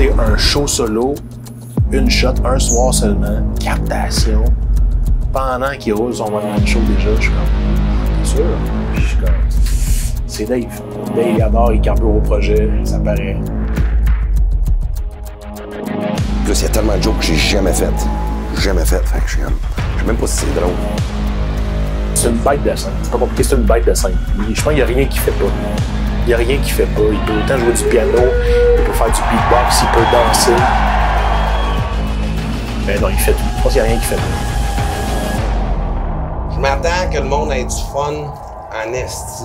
un show solo, une shot, un soir seulement, captation. Pendant qu'il roule son one-man show déjà, je suis comme, c'est sûr? Puis je suis comme, c'est Dave. Dave, il adore, il carbure au projet, ça paraît. Plus, il y a tellement de jokes que j'ai jamais fait. Jamais fait. Fait que je suis comme, je sais même pas si c'est drôle. C'est une bête de scène. C'est pas compliqué, c'est une bête de scène. Je pense qu'il n'y a rien qui fait pas. Il n'y a rien qui fait pas. Il peut autant jouer du piano, faire du beatbox, il peut danser. Mais non, il fait tout. Je pense qu'il n'y a rien qui fait pas. Je m'attends que le monde ait du fun en esti.